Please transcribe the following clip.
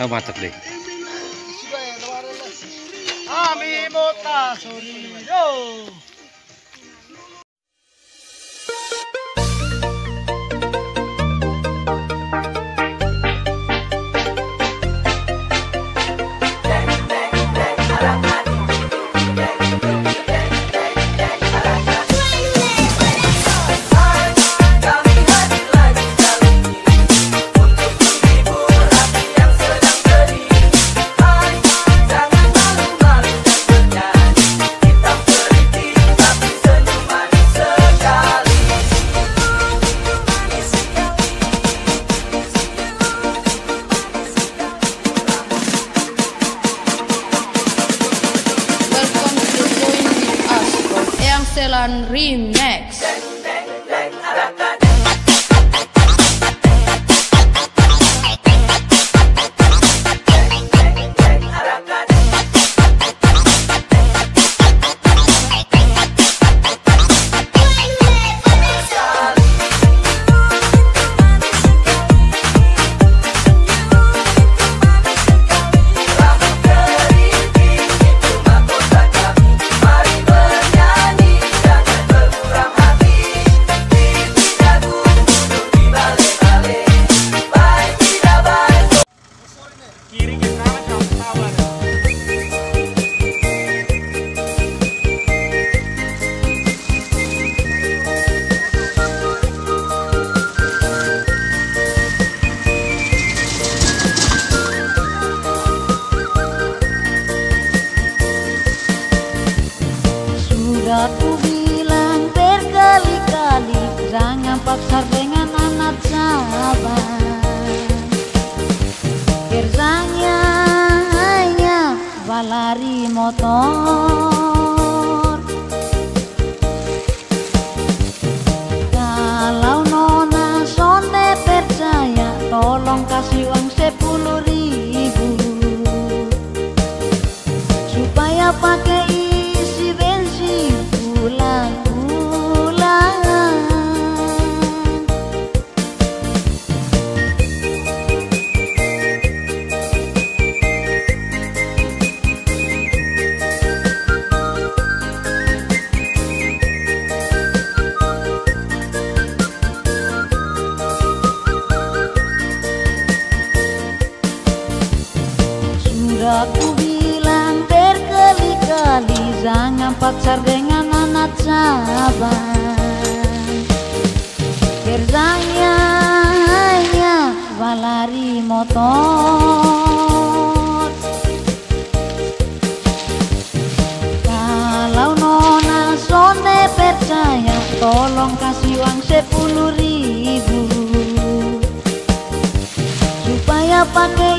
Nah, matek deh. Jalan Rinjek Sudah ku bilang berkali-kali Jangan paksa dengan anak sahabat motor. Kalau nona sonde percaya Tolong kasih uang sepuluh ribu. Supaya pakai pacar dengan anak sahabat. Kerjanya hanya balari motor. Kalau nona sonde percaya Tolong kasih uang sepuluh ribu. Supaya pakai